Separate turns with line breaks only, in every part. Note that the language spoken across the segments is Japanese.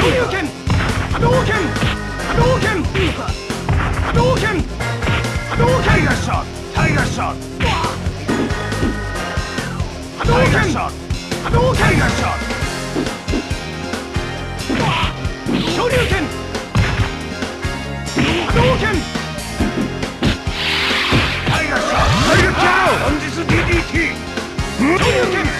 ト
上流拳波動拳波動拳波動拳波動拳
タイガーショットタイガーショット
波動
タイガー
拳
ショット
波動拳
タイガーショッ
昇竜拳波動拳
トタイガーショットタイガーキャー本日 DDT
上流拳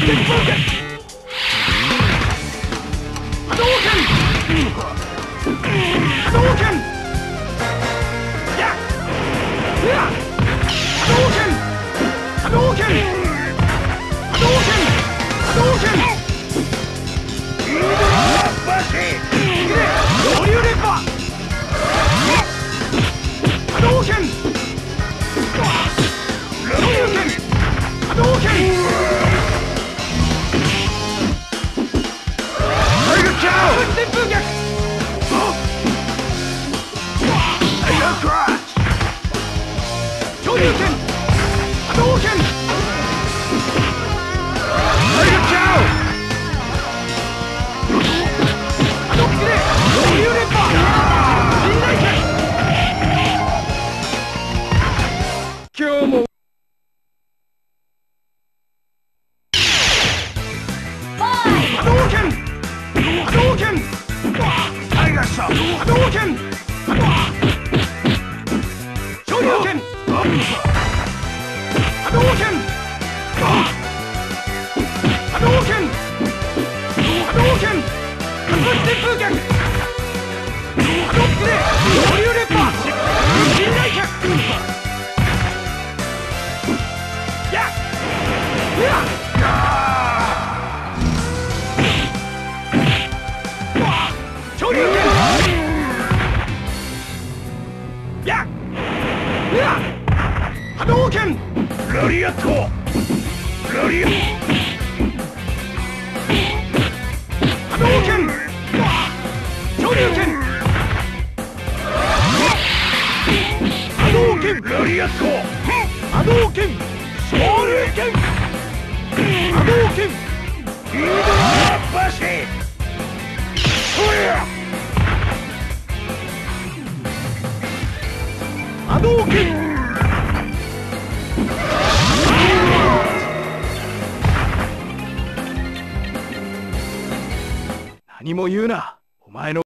Fucking 旋風逆
タイガークラッシ
昇竜拳波動拳
タイガーキャー
波動拳で昇竜連覇陣内拳
今日も
波動拳昇竜拳波動拳波動拳波動拳竜巻旋風波動拳
ラリアットラリア
波動拳昇竜拳波動拳
ラリアット
波動拳昇竜拳波動拳
イードラーバシそりゃ
波動拳何も言うな。お前の